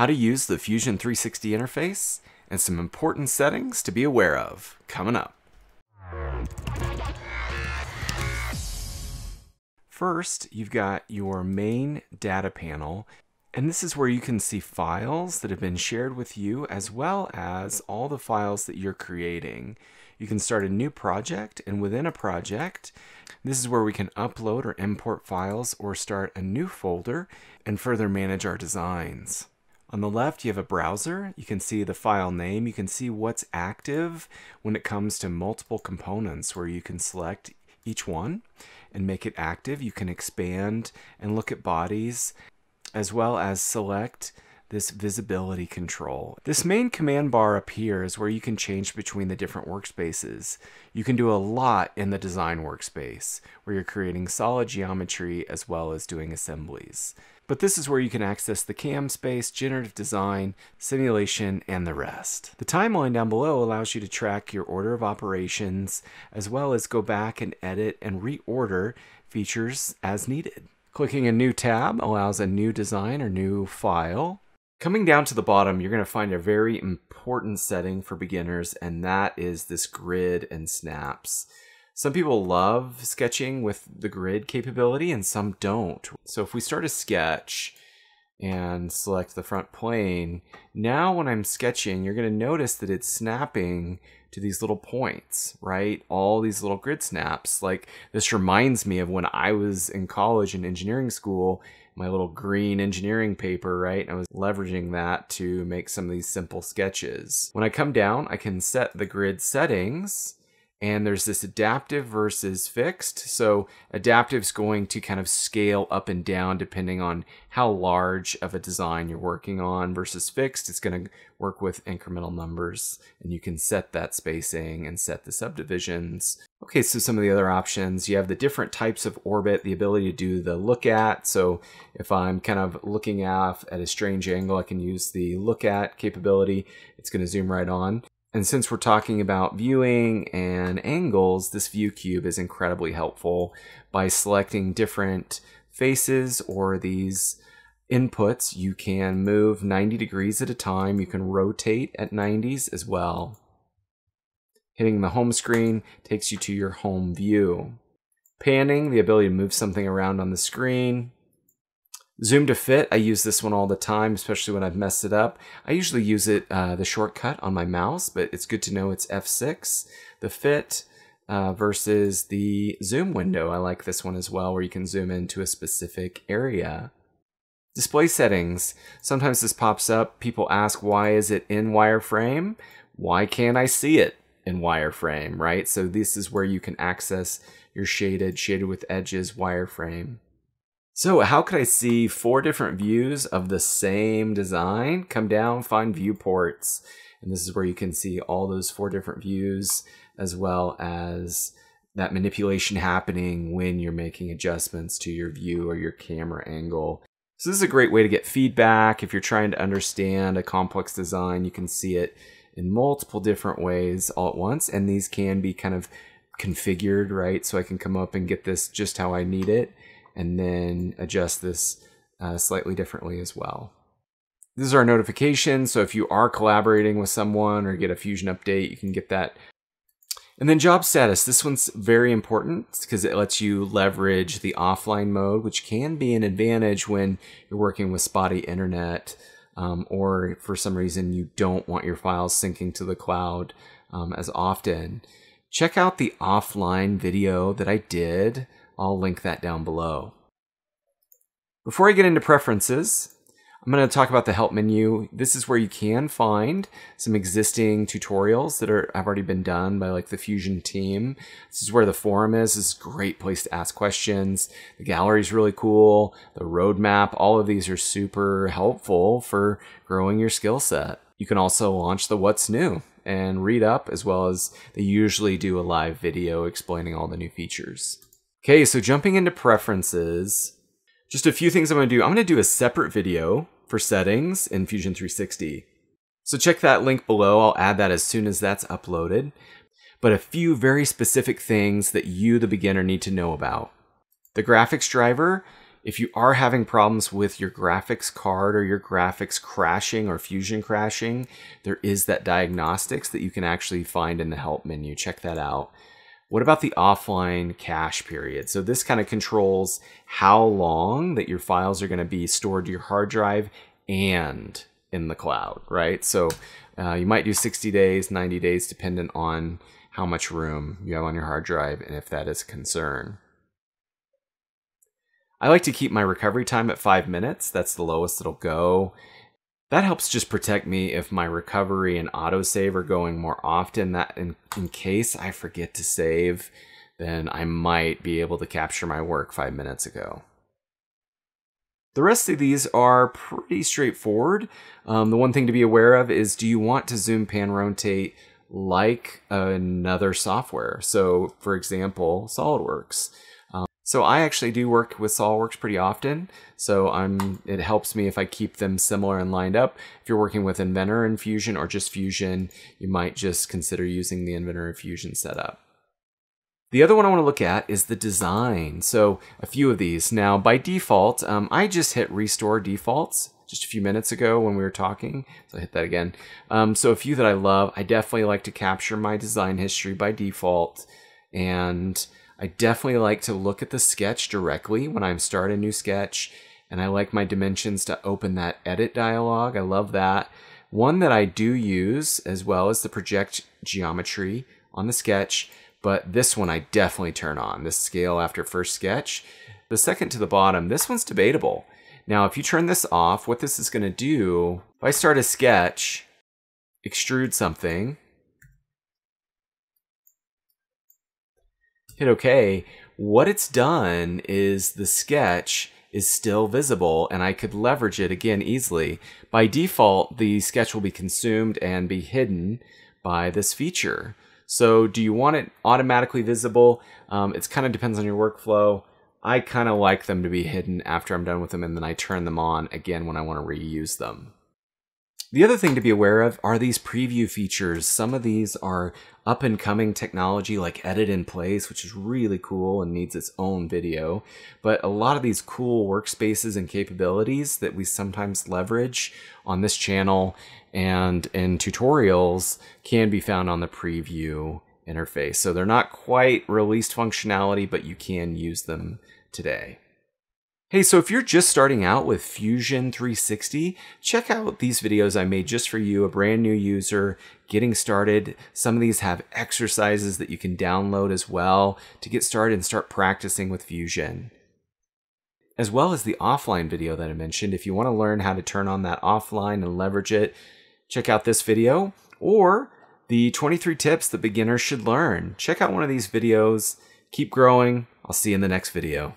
how to use the Fusion 360 interface, and some important settings to be aware of coming up. First, you've got your main data panel, and this is where you can see files that have been shared with you as well as all the files that you're creating. You can start a new project, and within a project, this is where we can upload or import files or start a new folder and further manage our designs. On the left, you have a browser. You can see the file name. You can see what's active when it comes to multiple components where you can select each one and make it active. You can expand and look at bodies as well as select this visibility control. This main command bar up here is where you can change between the different workspaces. You can do a lot in the design workspace where you're creating solid geometry as well as doing assemblies. But this is where you can access the cam space, generative design, simulation, and the rest. The timeline down below allows you to track your order of operations as well as go back and edit and reorder features as needed. Clicking a new tab allows a new design or new file. Coming down to the bottom, you're going to find a very important setting for beginners, and that is this grid and snaps. Some people love sketching with the grid capability and some don't. So if we start a sketch and select the front plane, now when I'm sketching, you're going to notice that it's snapping to these little points, right? All these little grid snaps. Like this reminds me of when I was in college in engineering school, my little green engineering paper, right? I was leveraging that to make some of these simple sketches. When I come down, I can set the grid settings and there's this adaptive versus fixed. So adaptive is going to kind of scale up and down depending on how large of a design you're working on versus fixed. It's going to work with incremental numbers and you can set that spacing and set the subdivisions. Okay, so some of the other options, you have the different types of orbit, the ability to do the look at. So if I'm kind of looking off at a strange angle, I can use the look at capability. It's going to zoom right on. And since we're talking about viewing and angles, this view cube is incredibly helpful by selecting different faces or these inputs. You can move 90 degrees at a time. You can rotate at 90s as well. Hitting the home screen takes you to your home view. Panning, the ability to move something around on the screen. Zoom to fit, I use this one all the time, especially when I've messed it up. I usually use it, uh, the shortcut on my mouse, but it's good to know it's F6. The fit uh, versus the zoom window, I like this one as well, where you can zoom into a specific area. Display settings. Sometimes this pops up. People ask, why is it in wireframe? Why can't I see it in wireframe, right? So this is where you can access your shaded, shaded with edges wireframe. So how could I see four different views of the same design? Come down, find viewports. And this is where you can see all those four different views as well as that manipulation happening when you're making adjustments to your view or your camera angle. So this is a great way to get feedback. If you're trying to understand a complex design, you can see it in multiple different ways all at once. And these can be kind of configured, right? So I can come up and get this just how I need it and then adjust this uh, slightly differently as well. This is our notification. So if you are collaborating with someone or get a Fusion update, you can get that. And then job status. This one's very important because it lets you leverage the offline mode, which can be an advantage when you're working with spotty internet um, or for some reason you don't want your files syncing to the cloud um, as often. Check out the offline video that I did I'll link that down below. Before I get into preferences, I'm going to talk about the help menu. This is where you can find some existing tutorials that are have already been done by like the Fusion team. This is where the forum is. This is a great place to ask questions. The gallery is really cool. The roadmap, all of these are super helpful for growing your skill set. You can also launch the what's new and read up as well as they usually do a live video explaining all the new features. Okay, so jumping into preferences, just a few things I'm going to do. I'm going to do a separate video for settings in Fusion 360. So check that link below. I'll add that as soon as that's uploaded. But a few very specific things that you, the beginner, need to know about. The graphics driver, if you are having problems with your graphics card or your graphics crashing or Fusion crashing, there is that diagnostics that you can actually find in the help menu. Check that out. What about the offline cache period? So this kind of controls how long that your files are going to be stored to your hard drive and in the cloud, right? So uh, you might do 60 days, 90 days, dependent on how much room you have on your hard drive and if that is a concern. I like to keep my recovery time at five minutes. That's the lowest it'll go. That helps just protect me if my recovery and autosave are going more often. That in, in case I forget to save, then I might be able to capture my work five minutes ago. The rest of these are pretty straightforward. Um, the one thing to be aware of is do you want to zoom pan rotate like another software? So, for example, SolidWorks. So I actually do work with SOLIDWORKS pretty often. So I'm it helps me if I keep them similar and lined up. If you're working with Inventor and Fusion or just Fusion, you might just consider using the Inventor and Fusion setup. The other one I want to look at is the design. So a few of these. Now by default, um, I just hit restore defaults just a few minutes ago when we were talking. So I hit that again. Um, so a few that I love, I definitely like to capture my design history by default. And I definitely like to look at the sketch directly when I'm starting a new sketch, and I like my dimensions to open that edit dialog. I love that. One that I do use as well as the project geometry on the sketch, but this one I definitely turn on, this scale after first sketch. The second to the bottom, this one's debatable. Now, if you turn this off, what this is going to do, if I start a sketch, extrude something, hit OK, what it's done is the sketch is still visible and I could leverage it again easily. By default, the sketch will be consumed and be hidden by this feature. So do you want it automatically visible? Um, it kind of depends on your workflow. I kind of like them to be hidden after I'm done with them and then I turn them on again when I want to reuse them. The other thing to be aware of are these preview features. Some of these are up and coming technology like Edit in Place, which is really cool and needs its own video. But a lot of these cool workspaces and capabilities that we sometimes leverage on this channel and in tutorials can be found on the preview interface. So they're not quite released functionality, but you can use them today. Hey, so if you're just starting out with Fusion 360, check out these videos I made just for you, a brand new user getting started. Some of these have exercises that you can download as well to get started and start practicing with Fusion. As well as the offline video that I mentioned. If you want to learn how to turn on that offline and leverage it, check out this video or the 23 tips that beginners should learn. Check out one of these videos. Keep growing. I'll see you in the next video.